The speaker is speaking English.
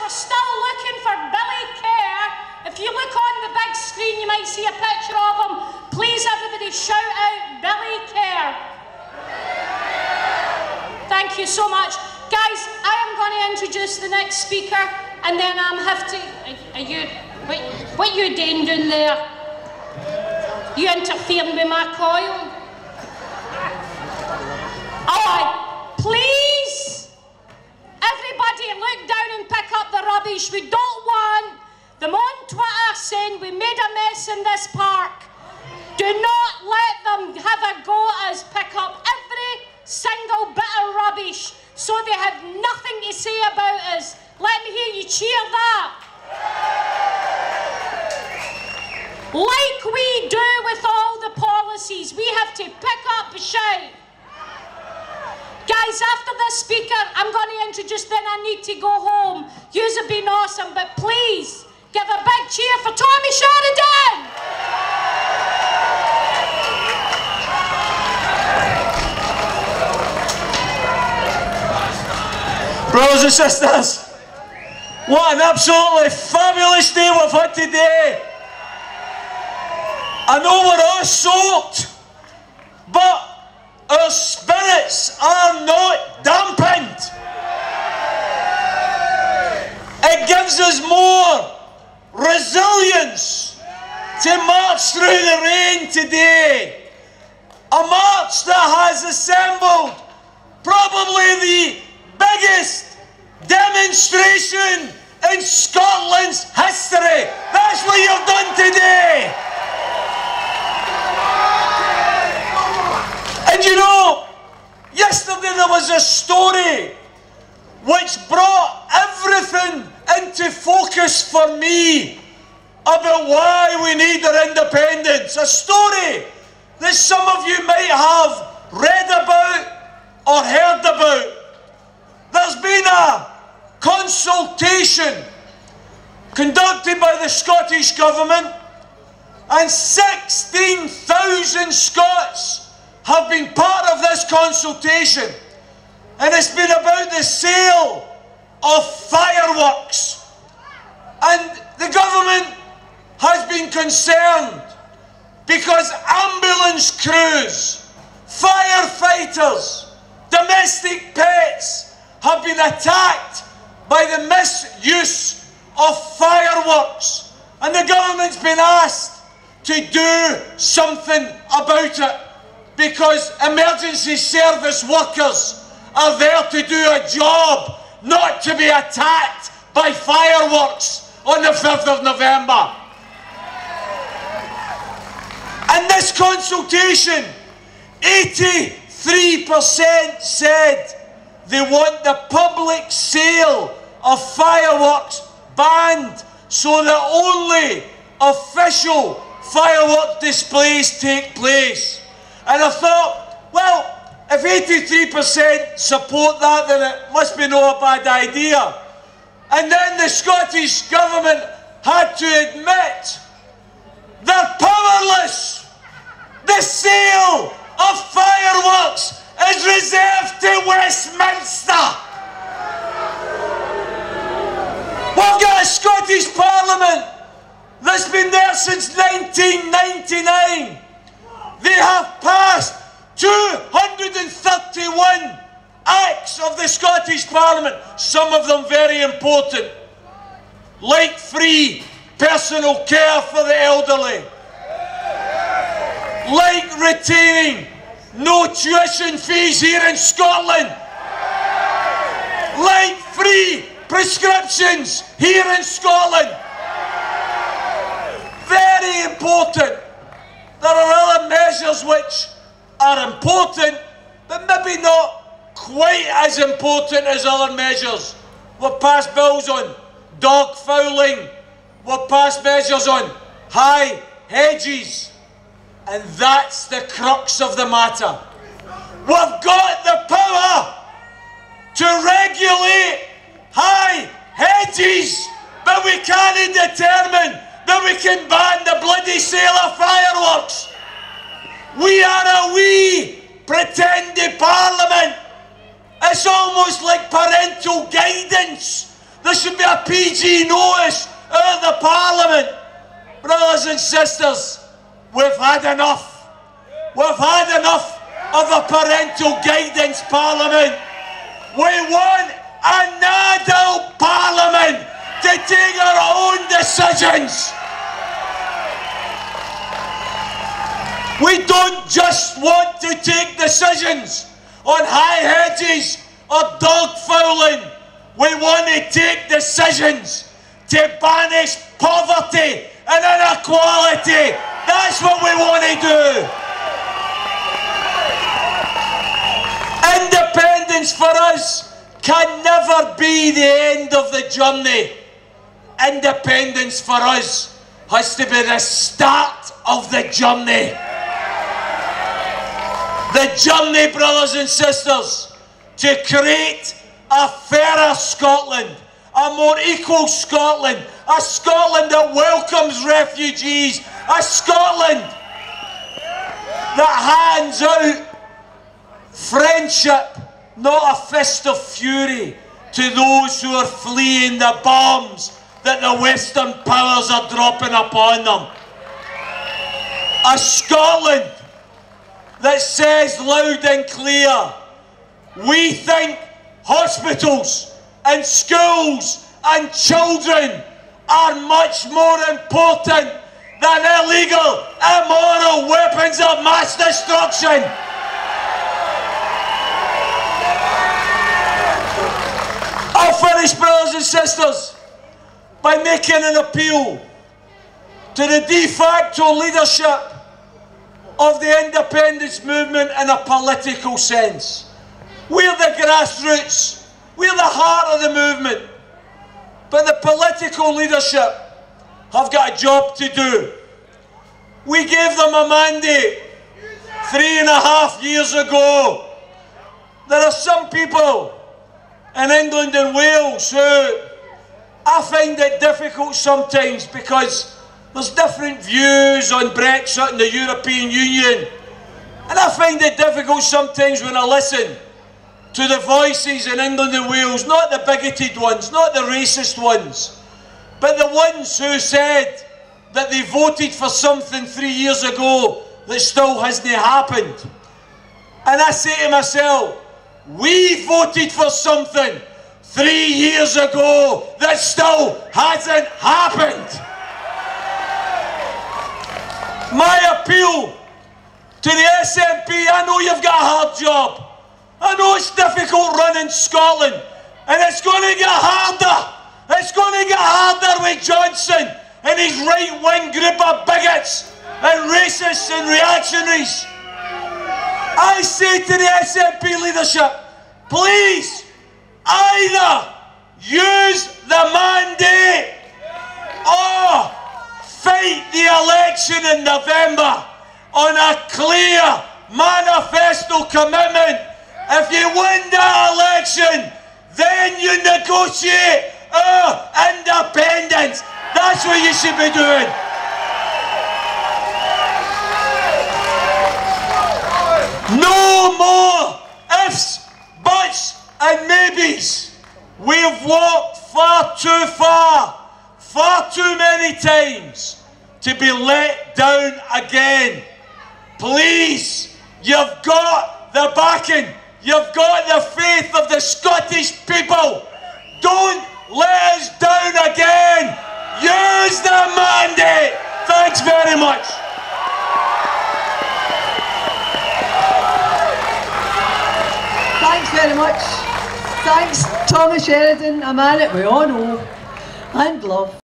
we're still looking for Billy Kerr. If you look on the big screen, you might see a picture of him. Please, everybody, shout out Billy Kerr. Thank you so much. Guys, I am going to introduce the next speaker, and then I'm have to. Are, you. What, what you doing down there? You interfering with my coil? Alright, please, the rubbish. We don't want them on Twitter saying we made a mess in this park. Do not let them have a go at us. Pick up every single bit of rubbish so they have nothing to say about us. Let me hear you cheer that. Like we do with all the policies, we have to pick up a shout. Guys, after this speaker, I'm going to introduce, then I need to go home. Yous have been awesome, but please give a big cheer for Tommy Sheridan. Brothers and sisters, what an absolutely fabulous day we've had today. I know we're all soaked, but our spirits are not dampened. It gives us more resilience to march through the rain today. A march that has assembled probably the biggest demonstration in Scotland's history. That's what you've done today. And you know, yesterday there was a story which brought everything into focus for me about why we need our independence. A story that some of you might have read about or heard about. There's been a consultation conducted by the Scottish Government, and 16,000 Scots have been part of this consultation, and it's been about the sale of fireworks. And the government has been concerned because ambulance crews, firefighters, domestic pets have been attacked by the misuse of fireworks. And the government's been asked to do something about it because emergency service workers are there to do a job, not to be attacked by fireworks on the 5th of November. And this consultation, 83% said they want the public sale of fireworks banned so that only official firework displays take place. And I thought, well, if 83% support that, then it must be no bad idea. And then the Scottish Government had to admit they're powerless. The sale of fireworks is reserved to Westminster. We've got a Scottish Parliament that's been there since 1999. They have passed 231 acts of the Scottish Parliament, some of them very important, like free personal care for the elderly, like retaining no tuition fees here in Scotland, like free prescriptions here in Scotland. Very important. Which are important, but maybe not quite as important as other measures. We've passed bills on dog fouling, we've passed measures on high hedges, and that's the crux of the matter. We've got the power to regulate high hedges, but we can't determine that we can ban the bloody sale of fireworks. We are a wee pretended parliament. It's almost like parental guidance There should be a PG notice out of the Parliament. Brothers and sisters, we've had enough. We've had enough of a parental guidance Parliament. We want an adult Parliament to take our own decisions. We don't just want to take decisions on high hedges or dog fouling. We want to take decisions to banish poverty and inequality. That's what we want to do. Independence for us can never be the end of the journey. Independence for us has to be the start of the journey. The journey, brothers and sisters, to create a fairer Scotland, a more equal Scotland, a Scotland that welcomes refugees, a Scotland that hands out friendship, not a fist of fury to those who are fleeing the bombs that the Western powers are dropping upon them. A Scotland that says loud and clear, we think hospitals and schools and children are much more important than illegal, immoral weapons of mass destruction. I'll finish, brothers and sisters, by making an appeal to the de facto leadership of the independence movement in a political sense. We're the grassroots, we're the heart of the movement. But the political leadership have got a job to do. We gave them a mandate three and a half years ago. There are some people in England and Wales who I find it difficult sometimes because there's different views on Brexit and the European Union. And I find it difficult sometimes when I listen to the voices in England and Wales, not the bigoted ones, not the racist ones, but the ones who said that they voted for something three years ago that still hasn't happened. And I say to myself, we voted for something three years ago that still hasn't happened. My appeal to the SNP, I know you've got a hard job. I know it's difficult running Scotland, and it's going to get harder. It's going to get harder with Johnson and his right-wing group of bigots and racists and reactionaries. I say to the SNP leadership, please, either use the mandate or fight the election in November on a clear manifesto commitment. If you win that election, then you negotiate our independence. That's what you should be doing. No more ifs, buts, and maybes. We've walked far too far far too many times to be let down again. Please, you've got the backing, you've got the faith of the Scottish people. Don't let us down again. Use the mandate. Thanks very much. Thanks very much. Thanks, Thomas Sheridan, a man that we all know and love.